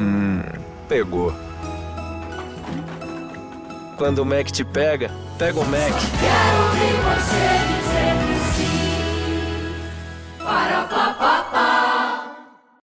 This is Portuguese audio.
Hum, pegou. Quando o Mac te pega, pega o Mac.